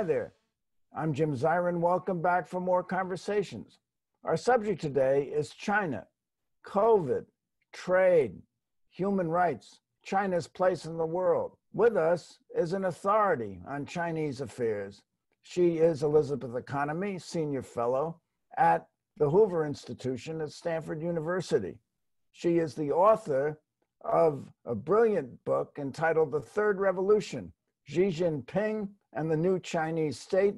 Hi there. I'm Jim Zirin. Welcome back for more conversations. Our subject today is China, COVID, trade, human rights, China's place in the world. With us is an authority on Chinese affairs. She is Elizabeth Economy, Senior Fellow at the Hoover Institution at Stanford University. She is the author of a brilliant book entitled The Third Revolution Xi Jinping and the New Chinese State.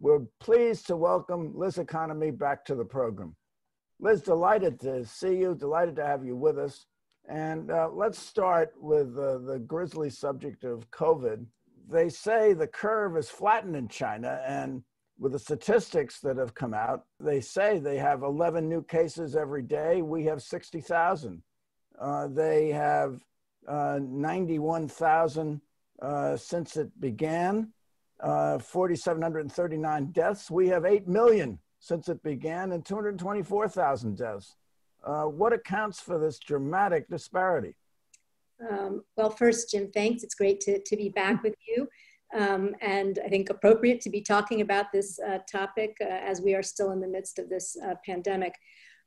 We're pleased to welcome Liz Economy back to the program. Liz, delighted to see you, delighted to have you with us. And uh, let's start with uh, the grisly subject of COVID. They say the curve is flattened in China, and with the statistics that have come out, they say they have 11 new cases every day. We have 60,000. Uh, they have uh, 91,000 uh, since it began, uh, 4,739 deaths. We have 8 million since it began and 224,000 deaths. Uh, what accounts for this dramatic disparity? Um, well, first, Jim, thanks. It's great to, to be back with you. Um, and I think appropriate to be talking about this uh, topic uh, as we are still in the midst of this uh, pandemic.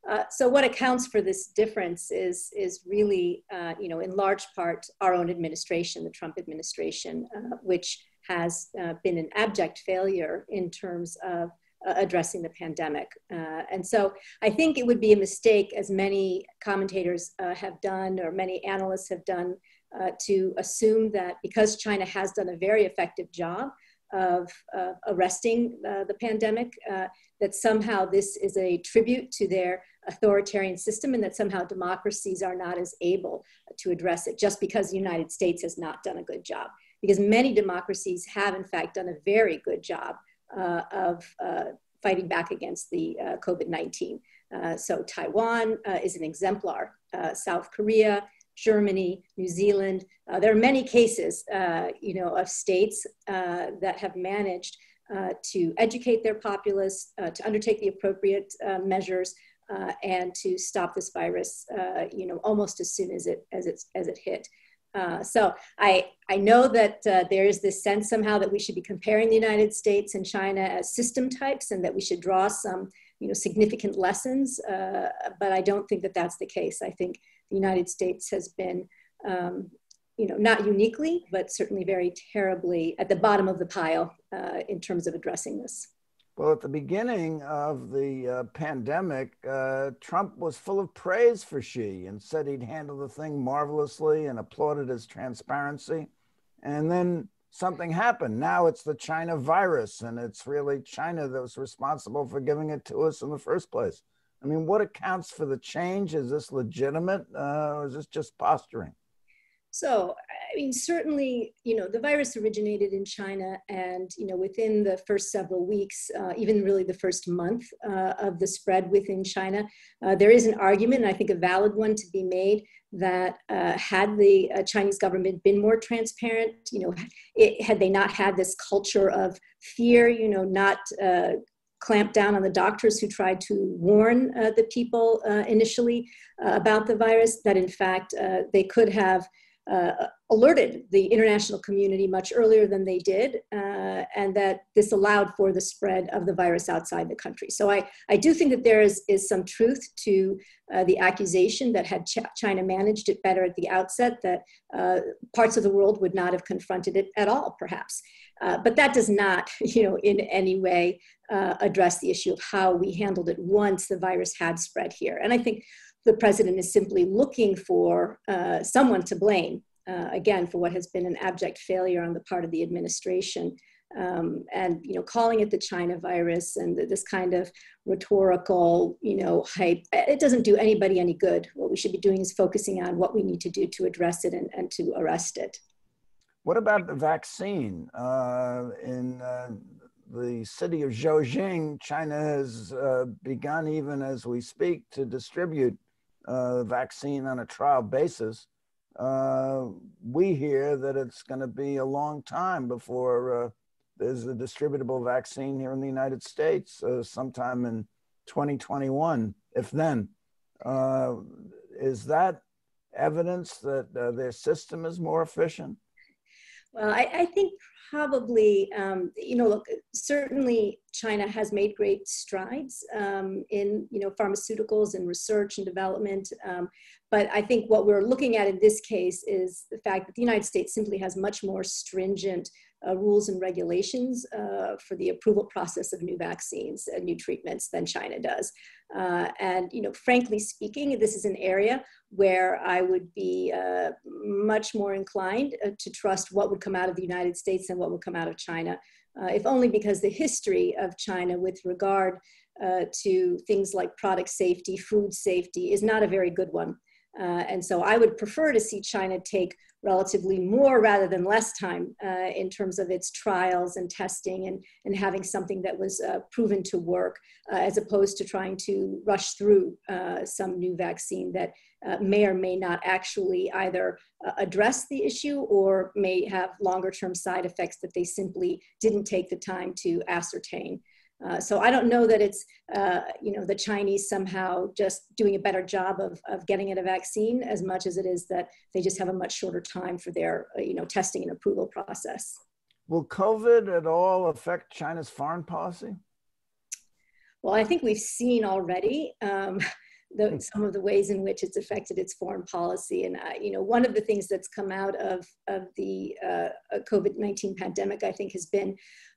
Uh, so what accounts for this difference is, is really, uh, you know, in large part our own administration, the Trump administration, which has uh, been an abject failure in terms of uh, addressing the pandemic. Uh, and so I think it would be a mistake, as many commentators uh, have done or many analysts have done, uh, to assume that because China has done a very effective job of arresting the pandemic, that somehow this is a tribute to their authoritarian system and that somehow democracies are not as able to address it just because the United States has not done a good job. Because many democracies have, in fact, done a very good job uh, of uh, fighting back against the uh, COVID 19. Uh, so, Taiwan uh, is an exemplar, uh, South Korea, Germany, New Zealand. there are many cases, you know, of states that have managed to educate their populace, to undertake the appropriate measures, uh, and to stop this virus, uh, you know, almost as soon as it as it as it hit. Uh, so I I know that uh, there is this sense somehow that we should be comparing the United States and China as system types, and that we should draw some you know significant lessons. Uh, but I don't think that that's the case. I think the United States has been um, you know, not uniquely, but certainly very terribly at the bottom of the pile uh, in terms of addressing this. Well, at the beginning of the uh, pandemic, uh, Trump was full of praise for Xi and said he'd handle the thing marvelously and applauded his transparency. And then something happened. Now it's the China virus, and it's really China that was responsible for giving it to us in the first place. I mean, what accounts for the change? Is this legitimate, uh, or is this just posturing? So, I mean, certainly, you know, the virus originated in China, and you know, within the first several weeks, uh, even really the first month uh, of the spread within China, uh, there is an argument, and I think a valid one, to be made that uh, had the uh, Chinese government been more transparent, you know, it, had they not had this culture of fear, you know, not uh, clamped down on the doctors who tried to warn the people initially about the virus, that in fact they could have uh, alerted the international community much earlier than they did, uh, and that this allowed for the spread of the virus outside the country. So I, I do think that there is, is some truth to uh, the accusation that had Ch- China managed it better at the outset, that uh, parts of the world would not have confronted it at all, perhaps. Uh, but that does not, you know, in any way uh, address the issue of how we handled it once the virus had spread here. And I think the president is simply looking for uh, someone to blame, uh, again, for what has been an abject failure on the part of the administration. Um, and you know, calling it the China virus and this kind of rhetorical, you know, hype, it doesn't do anybody any good. What we should be doing is focusing on what we need to do to address it and, and to arrest it. What about the vaccine? Uh, in uh, the city of Zhejiang, China has uh, begun, even as we speak, to distribute uh, vaccine on a trial basis, uh, we hear that it's going to be a long time before uh, there's a distributable vaccine here in the United States, uh, sometime in 2021, if then. Uh, is that evidence that uh, their system is more efficient? Well, I, I think probably, um, you know, look, certainly China has made great strides um, in, you know, pharmaceuticals and research and development. Um, but I think what we're looking at in this case is the fact that the United States simply has much more stringent uh, rules and regulations uh, for the approval process of new vaccines and new treatments than China does. Uh, and, you know, frankly speaking, this is an area where I would be uh, much more inclined uh, to trust what would come out of the United States than what would come out of China, uh, if only because the history of China with regard to things like product safety, food safety, is not a very good one. And so I would prefer to see China take relatively more rather than less time uh, in terms of its trials and testing and, and having something that was uh, proven to work uh, as opposed to trying to rush through uh, some new vaccine that uh, may or may not actually either uh, address the issue or may have longer term side effects that they simply didn't take the time to ascertain. Uh, so I don't know that it's, uh, you know, the Chinese somehow just doing a better job of, of getting at a vaccine as much as it is that they just have a much shorter time for their, uh, you know, testing and approval process. Will COVID at all affect China's foreign policy? Well, I think we've seen already um, the, hmm. some of the ways in which it's affected its foreign policy. And, uh, you know, one of the things that's come out of, of the uh, COVID-19 pandemic, I think, has been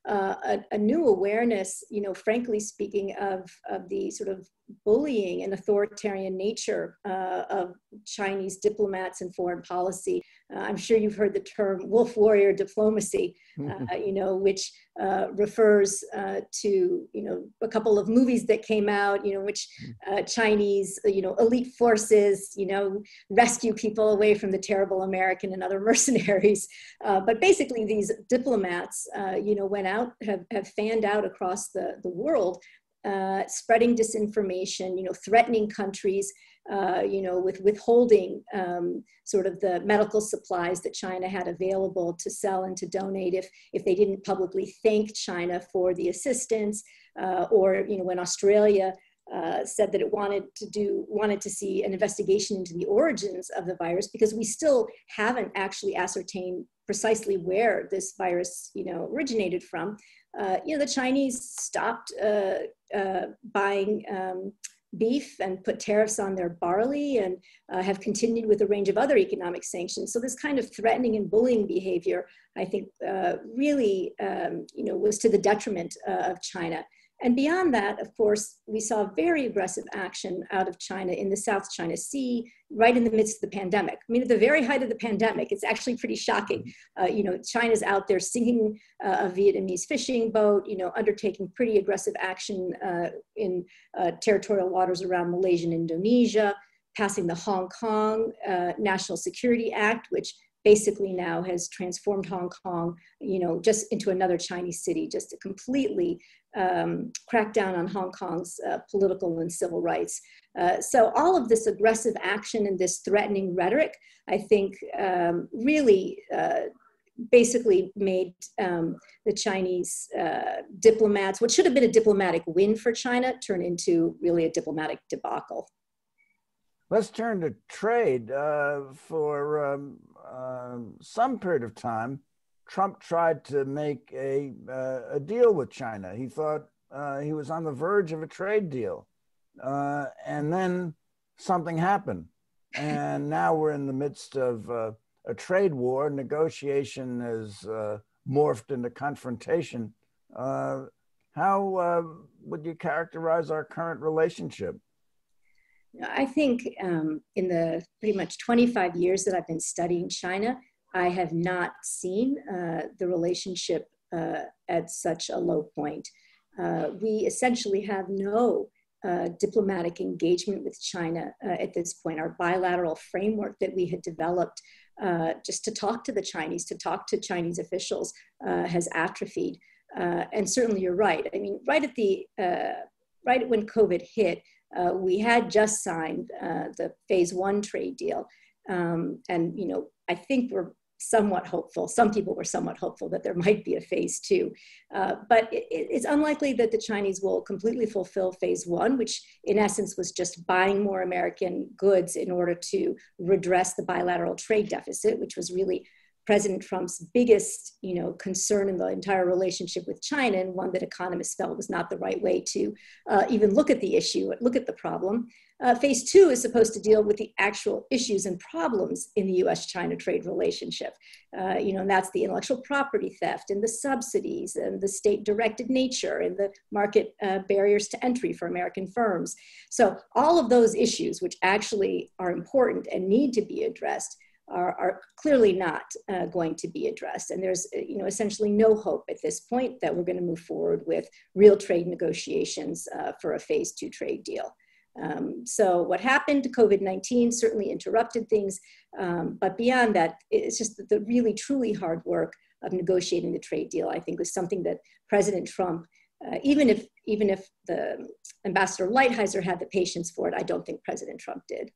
uh, a, a, new awareness, you know, frankly speaking, of, of the sort of bullying and authoritarian nature uh, of Chinese diplomats and foreign policy. Uh, I'm sure you've heard the term wolf warrior diplomacy, mm-hmm. uh, you know, which uh, refers uh, to, you know, a couple of movies that came out, you know, which mm. uh, Chinese, you know, elite forces, you know, rescue people away from the terrible American and other mercenaries. but basically these diplomats, you know, went out, have, have fanned out across the, the world uh, spreading disinformation, you know, threatening countries, uh, you know, with withholding um, sort of the medical supplies that China had available to sell and to donate if, if they didn't publicly thank China for the assistance, uh, or, you know, when Australia uh, said that it wanted to do wanted to see an investigation into the origins of the virus because we still haven't actually ascertained precisely where this virus you know originated from. Uh, you know, the Chinese stopped uh, buying um, beef and put tariffs on their barley and uh, have continued with a range of other economic sanctions. So this kind of threatening and bullying behavior, I think, uh, really, um, you know, was to the detriment uh, of China. And beyond that, of course, we saw very aggressive action out of China in the South China Sea, right in the midst of the pandemic. I mean, at the very height of the pandemic, it's actually pretty shocking. Uh, you know, China's out there sinking uh, a Vietnamese fishing boat, you know, undertaking pretty aggressive action uh, in uh, territorial waters around Malaysia and Indonesia, passing the Hong Kong uh, National Security Act, which basically now has transformed Hong Kong, you know, just into another Chinese city, just a completely um, crackdown on Hong Kong's uh, political and civil rights. Uh, so all of this aggressive action and this threatening rhetoric, I think, um, really uh, basically made um, the Chinese uh, diplomats, what should have been a diplomatic win for China, turn into really a diplomatic debacle. Let's turn to trade. Uh, for um, um, some period of time, Trump tried to make a, uh, a deal with China. He thought uh, he was on the verge of a trade deal. Uh, and then something happened. And now we're in the midst of uh, a trade war. Negotiation has uh, morphed into confrontation. Uh, how would you characterize our current relationship? I think um, in the pretty much 25 years that I've been studying China, I have not seen uh, the relationship uh, at such a low point. Uh, we essentially have no uh, diplomatic engagement with China uh, at this point. Our bilateral framework that we had developed uh, just to talk to the Chinese, to talk to Chinese officials, has atrophied. and certainly, you're right. I mean, right at the right when COVID hit, we had just signed the phase one trade deal. Um, and you know i think we're somewhat hopeful. Some people were somewhat hopeful that there might be a phase two. Uh, but it, it's unlikely that the Chinese will completely fulfill phase one, which in essence was just buying more American goods in order to redress the bilateral trade deficit, which was really President Trump's biggest, you know, concern in the entire relationship with China, and one that economists felt was not the right way to uh, even look at the issue, look at the problem. Uh, phase two is supposed to deal with the actual issues and problems in the U.S.-China trade relationship. Uh, you know, and that's the intellectual property theft and the subsidies and the state-directed nature and the market uh, barriers to entry for American firms. So all of those issues, which actually are important and need to be addressed, are, are clearly not uh, going to be addressed. And there's, uh, you know, essentially no hope at this point that we're going to move forward with real trade negotiations uh, for a phase two trade deal. Um, so what happened to COVID-19 certainly interrupted things, um, but beyond that, it's just the really truly hard work of negotiating the trade deal, I think was something that President Trump, uh, even if even if the Ambassador Lighthizer had the patience for it, I don't think President Trump did.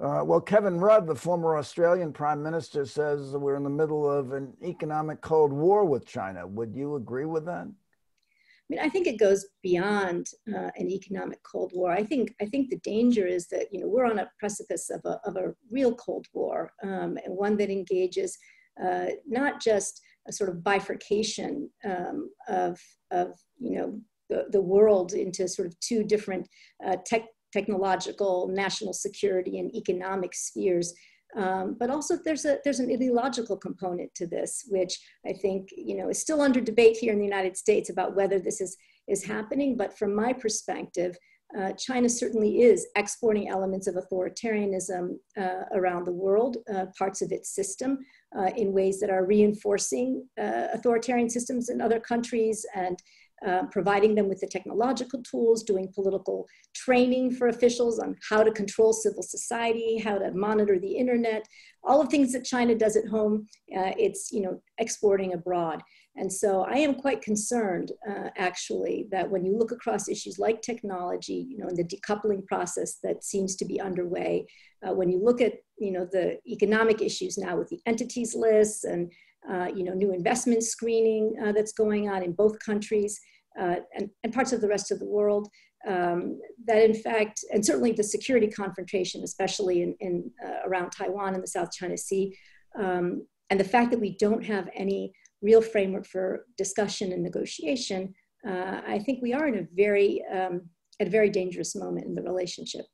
Uh, well, Kevin Rudd, the former Australian Prime Minister, says we're in the middle of an economic Cold War with China. Would you agree with that? I mean, I think it goes beyond uh, an economic Cold War. I think I think the danger is that you know we're on a precipice of a of a real Cold War, um, and one that engages uh, not just a sort of bifurcation um, of of you know the, the world into sort of two different uh, tech technological, national security, and economic spheres. Um, but also there's a there's an ideological component to this, which I think you know is still under debate here in the United States about whether this is is happening. But from my perspective, uh, China certainly is exporting elements of authoritarianism uh, around the world, uh, parts of its system, uh, in ways that are reinforcing uh, authoritarian systems in other countries and uh, providing them with the technological tools, doing political training for officials on how to control civil society, how to monitor the internet, all of things that China does at home, uh, it's you know exporting abroad. And so I am quite concerned, uh, actually, that when you look across issues like technology, you know, and the decoupling process that seems to be underway, uh, when you look at you know the economic issues now with the entities lists and uh, you know, new investment screening uh, that's going on in both countries uh, and, and, parts of the rest of the world. Um, that in fact, and certainly the security confrontation, especially in, in uh, around Taiwan and the South China Sea, um, and the fact that we don't have any real framework for discussion and negotiation, uh, I think we are in a very, um, at a very dangerous moment in the relationship.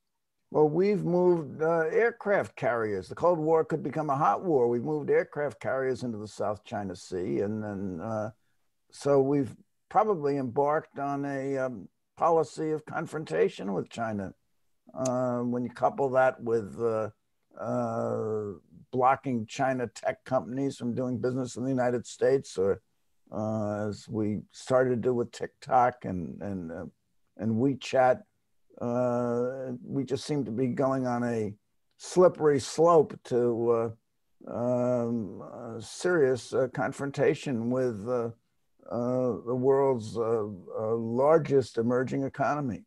Well, we've moved uh, aircraft carriers. The Cold War could become a hot war. We've moved aircraft carriers into the South China Sea, and then uh, so we've probably embarked on a um, policy of confrontation with China. Uh, when you couple that with uh, uh, blocking China tech companies from doing business in the United States, or uh, as we started to do with TikTok and and and WeChat uh, we just seem to be going on a slippery slope to uh, um, serious uh, confrontation with uh, uh, the world's largest emerging economy.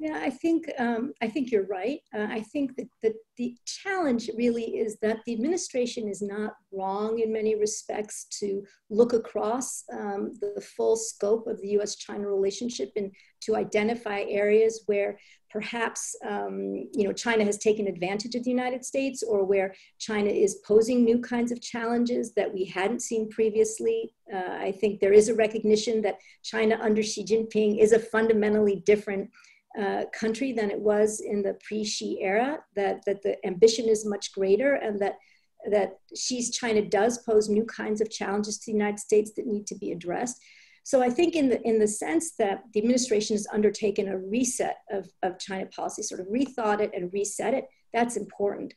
Yeah, I think um, I think you're right. Uh, I think that, that the challenge really is that the administration is not wrong in many respects to look across um, the full scope of the U.S.-China relationship and to identify areas where perhaps um, you know China has taken advantage of the United States or where China is posing new kinds of challenges that we hadn't seen previously. Uh, I think there is a recognition that China under Xi Jinping is a fundamentally different uh, country than it was in the pre-Xi era, that, that the ambition is much greater and that, that Xi's China does pose new kinds of challenges to the United States that need to be addressed. So I think in the, in the sense that the administration has undertaken a reset of, of China policy, sort of rethought it and reset it, that's important.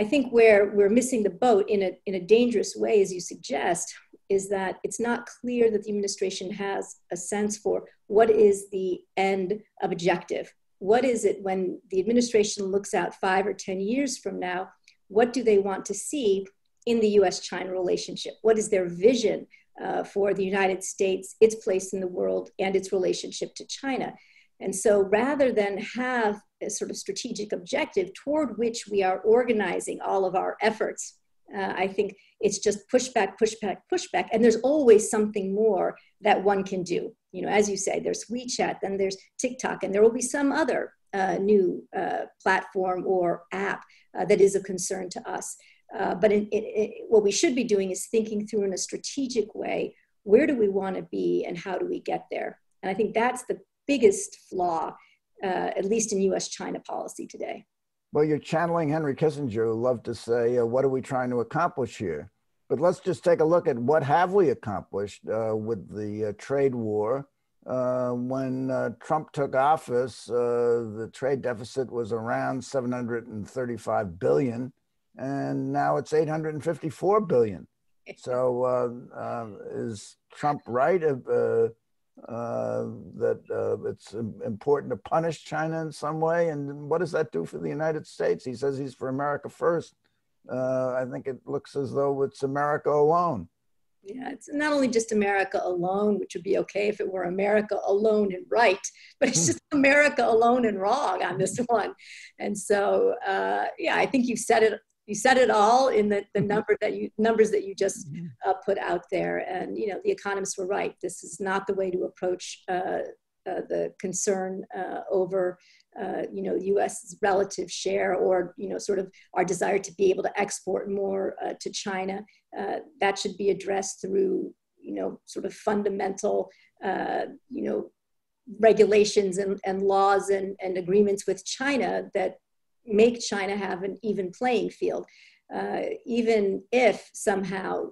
I think where we're missing the boat in a, in a dangerous way, as you suggest, is that it's not clear that the administration has a sense for what is the end objective. What is it when the administration looks out five or 10 years from now? What do they want to see in the US China relationship? What is their vision uh, for the United States, its place in the world, and its relationship to China? And so rather than have a sort of strategic objective toward which we are organizing all of our efforts, uh, I think it's just pushback, pushback, pushback. And there's always something more that one can do. You know, as you say, there's WeChat, then there's TikTok, and there will be some other uh, new uh, platform or app uh, that is of concern to us. Uh, but in, in, in, what we should be doing is thinking through in a strategic way where do we want to be and how do we get there? And I think that's the biggest flaw, uh, at least in US China policy today. Well, you're channeling Henry Kissinger, who loved to say, uh, What are we trying to accomplish here? But let's just take a look at what have we accomplished uh, with the uh, trade war. Uh, when uh, Trump took office, the trade deficit was around 735 billion, and now it's 854 billion. So, is Trump right? Uh, that uh, it's important to punish China in some way. And what does that do for the United States? He says he's for America first. Uh, I think it looks as though it's America alone. Yeah, it's not only just America alone, which would be okay if it were America alone and right, but it's just America alone and wrong on this one. And so, uh, yeah, I think you've said it you said it all in the, the mm-hmm. number that you numbers that you just uh, put out there and you know the economists were right this is not the way to approach uh, uh, the concern uh, over uh, you know U.S.'s relative share, or you know, sort of our desire to be able to export more uh, to China. that should be addressed through you know, sort of fundamental you know regulations and, and laws and, and agreements with China that make China have an even playing field. Uh, even if somehow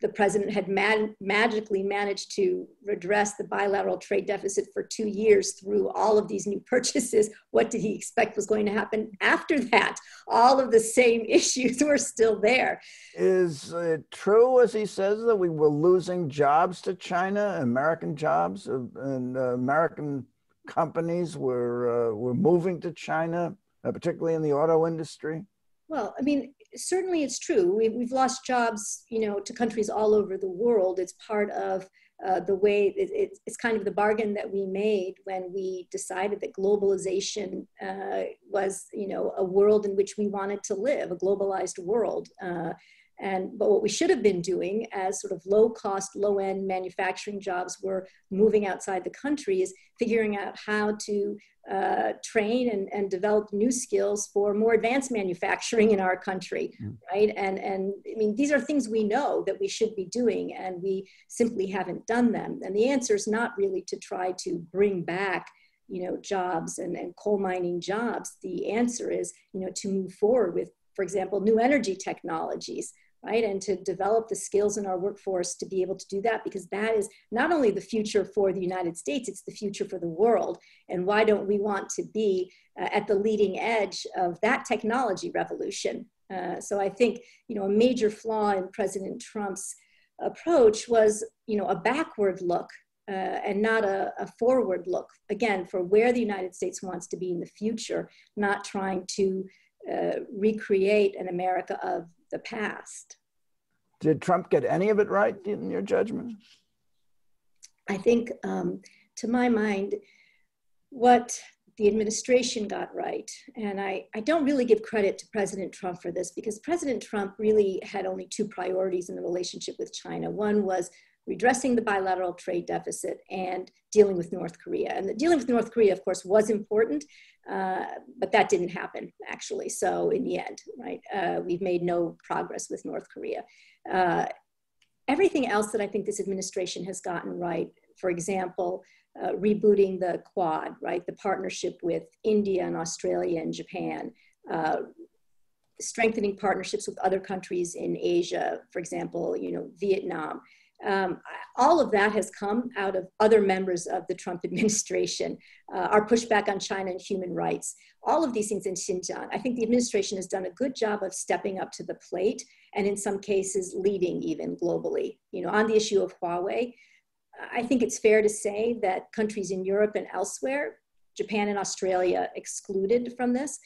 the president had mag- magically managed to redress the bilateral trade deficit for two years through all of these new purchases. What did he expect was going to happen after that? All of the same issues were still there. Is it true, as he says, that we were losing jobs to China, American jobs, and uh, American companies were, uh, were moving to China? Uh, particularly in the auto industry? Well, I mean, certainly it's true. We, we've lost jobs, you know, to countries all over the world. It's part of uh, the way it, it, it's kind of the bargain that we made when we decided that globalization uh, was, you know, a world in which we wanted to live, a globalized world. Uh, and but what we should have been doing as sort of low cost, low end manufacturing jobs were moving outside the country is figuring out how to uh, train and, and develop new skills for more advanced manufacturing in our country, mm. right? And and I mean these are things we know that we should be doing, and we simply haven't done them. And the answer is not really to try to bring back you know jobs and, and coal mining jobs the answer is you know to move forward with for example new energy technologies right? And to develop the skills in our workforce to be able to do that, because that is not only the future for the United States, it's the future for the world. And why don't we want to be uh, at the leading edge of that technology revolution? Uh, so I think, you know, a major flaw in President Trump's approach was, you know, a backward look uh, and not a, a, forward look, again, for where the United States wants to be in the future, not trying to uh, recreate an America of the past. Did Trump get any of it right in your judgment? I think, um, to my mind, what the administration got right, and I, I don't really give credit to President Trump for this because President Trump really had only two priorities in the relationship with China. One was redressing the bilateral trade deficit and dealing with North Korea. And the dealing with North Korea, of course, was important, uh, but that didn't happen actually. So in the end, right, uh, we've made no progress with North Korea. Uh, everything else that I think this administration has gotten right, for example, uh, rebooting the Quad, right, the partnership with India and Australia and Japan, uh, strengthening partnerships with other countries in Asia, for example, you know, Vietnam. Um, all of that has come out of other members of the Trump administration, uh, our pushback on China and human rights, all of these things in Xinjiang. I think the administration has done a good job of stepping up to the plate and in some cases leading even globally. You know, on the issue of Huawei, I think it's fair to say that countries in Europe and elsewhere, Japan and Australia excluded from this,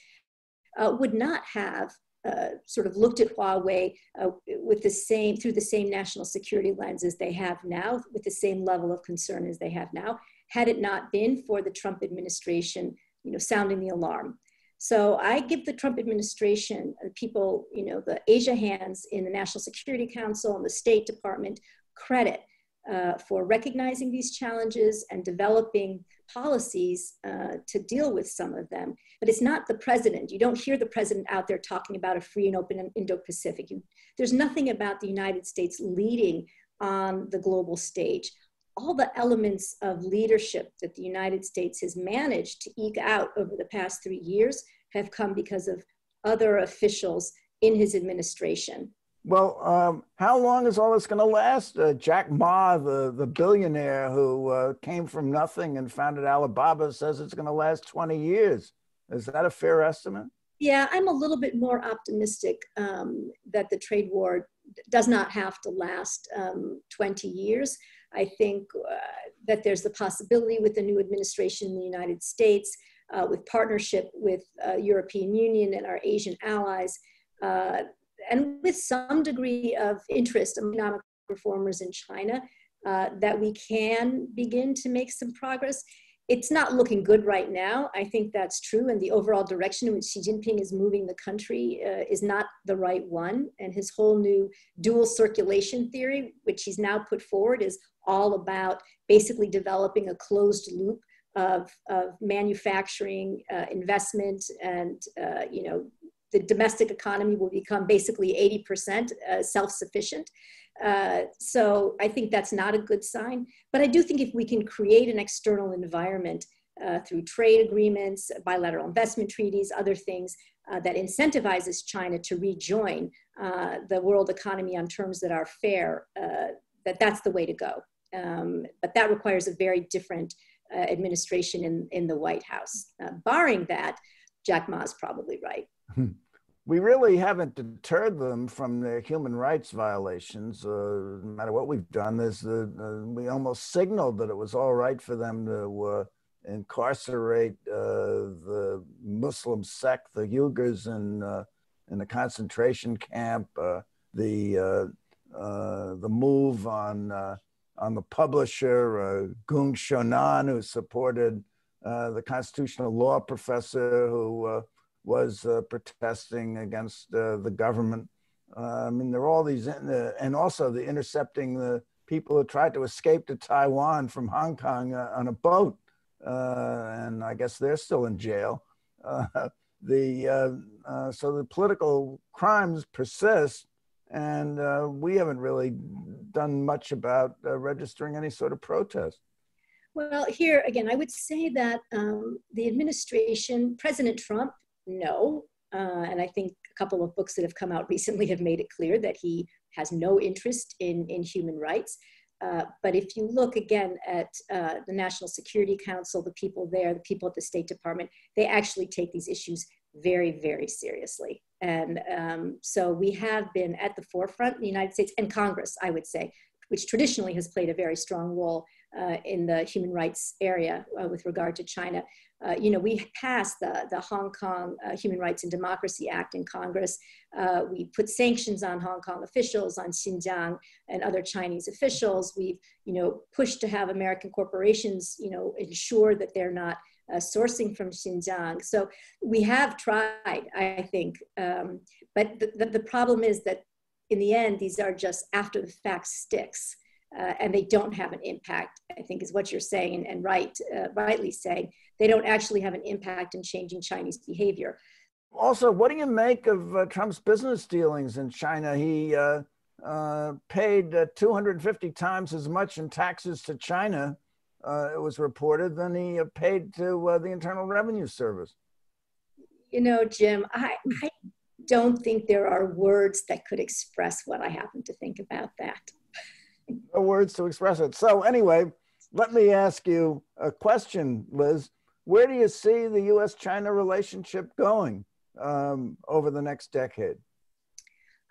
uh, would not have uh, sort of looked at Huawei uh, with the same through the same national security lens as they have now, with the same level of concern as they have now, had it not been for the Trump administration, you know, sounding the alarm. So I give the Trump administration, the people, you know, the Asia hands in the National Security Council and the State Department credit uh, for recognizing these challenges and developing policies uh, to deal with some of them. But it's not the president. You don't hear the president out there talking about a free and open Indo Pacific. There's nothing about the United States leading on the global stage. All the elements of leadership that the United States has managed to eke out over the past three years have come because of other officials in his administration. Well, um, how long is all this going to last? Uh, Jack Ma, the, the billionaire who uh, came from nothing and founded Alibaba, says it's going to last 20 years. Is that a fair estimate? Yeah, I'm a little bit more optimistic um, that the trade war does not have to last um, 20 years. I think uh, that there's the possibility with the new administration in the United States, uh, with partnership with uh, European Union and our Asian allies, uh, and with some degree of interest among economic reformers in China, uh, that we can begin to make some progress. It's not looking good right now. I think that's true. And the overall direction in which Xi Jinping is moving the country uh, is not the right one. And his whole new dual circulation theory, which he's now put forward, is all about basically developing a closed loop of, of manufacturing, uh, investment, and uh, you know the domestic economy will become basically 80% uh, self-sufficient. Uh, so I think that's not a good sign. But I do think if we can create an external environment uh, through trade agreements, bilateral investment treaties, other things uh, that incentivizes China to rejoin uh, the world economy on terms that are fair, uh, that that's the way to go. Um, but that requires a very different administration in, in the White House. barring that, Jack Ma is probably right. we really haven't deterred them from their human rights violations. Uh, no matter what we've done, there's uh, we almost signaled that it was all right for them to uh, incarcerate uh, the Muslim sect, the Uyghurs, in uh, in the concentration camp. Uh, the the move on on the publisher uh, Geng Xiaonan, who supported the constitutional law professor who was uh, protesting against uh, the government. Uh, I mean, there are all these, and also the intercepting the people who tried to escape to Taiwan from Hong Kong uh, on a boat, uh, and I guess they're still in jail. Uh, the so the political crimes persist, and we haven't really done much about registering any sort of protest. Well, here again, I would say that um, the administration, President Trump, no. Uh, and I think a couple of books that have come out recently have made it clear that he has no interest in, in human rights. Uh, but if you look again at uh, the National Security Council, the people there, the people at the State Department, they actually take these issues very, very seriously. And um, so we have been at the forefront in the United States and Congress, I would say, which traditionally has played a very strong role uh, in the human rights area uh, with regard to China. Uh, you know, we passed the, the Hong Kong uh, Human Rights and Democracy Act in Congress. Uh, we put sanctions on Hong Kong officials, on Xinjiang and other Chinese officials. We've, you know, pushed to have American corporations, you know, ensure that they're not uh, sourcing from Xinjiang. So we have tried, I think. Um, but the, the, the problem is that in the end, these are just after the fact sticks. Uh, and they don't have an impact, I think is what you're saying and, and right, uh, rightly saying. They don't actually have an impact in changing Chinese behavior. Also, what do you make of uh, Trump's business dealings in China? He uh, uh, paid uh, 250 times as much in taxes to China, it was reported, than he paid to the Internal Revenue Service. You know, Jim, I, I don't think there are words that could express what I happen to think about that no words to express it. So anyway, let me ask you a question, Liz. Where do you see the U.S.-China relationship going um, over the next decade?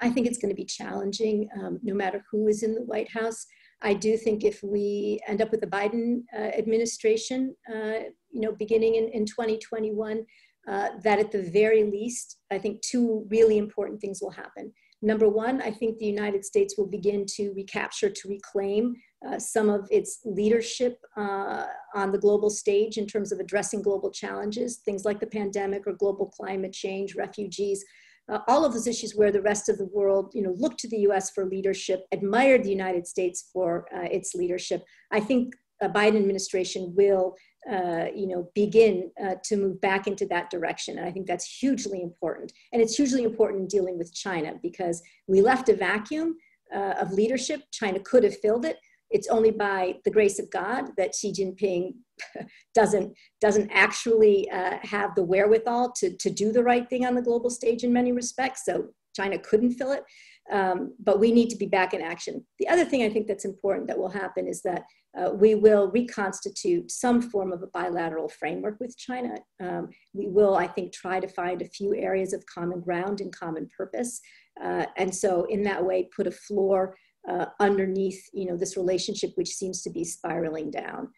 I think it's going to be challenging, um, no matter who is in the White House. I do think if we end up with a Biden uh, administration, uh, you know, beginning in, in 2021, uh, that at the very least, I think two really important things will happen. Number one, I think the United States will begin to recapture, to reclaim uh, some of its leadership uh, on the global stage in terms of addressing global challenges, things like the pandemic or global climate change, refugees, uh, all of those issues where the rest of the world, you know, looked to the U.S. for leadership, admired the United States for uh, its leadership. I think Biden administration will, uh, you know, begin uh, to move back into that direction, and I think that's hugely important. And it's hugely important in dealing with China because we left a vacuum uh, of leadership. China could have filled it. It's only by the grace of God that Xi Jinping doesn't doesn't actually uh, have the wherewithal to to do the right thing on the global stage in many respects. So China couldn't fill it, um, but we need to be back in action. The other thing I think that's important that will happen is that uh, we will reconstitute some form of a bilateral framework with China. Um, we will, I think, try to find a few areas of common ground and common purpose, uh, and so in that way, put a floor uh, underneath, you know, this relationship which seems to be spiraling down.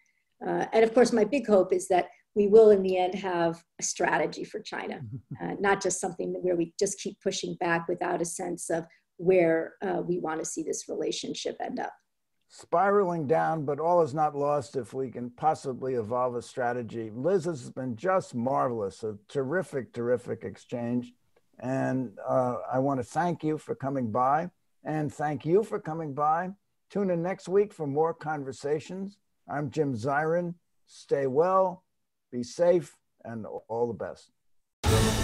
Uh, and of course, my big hope is that we will, in the end, have a strategy for China, uh, not just something where we just keep pushing back without a sense of where uh, we want to see this relationship end up. Spiraling down, but all is not lost if we can possibly evolve a strategy. Liz has been just marvelous, a terrific, terrific exchange. And uh, I want to thank you for coming by and thank you for coming by. Tune in next week for more conversations. I'm Jim Zirin. Stay well, be safe, and all the best.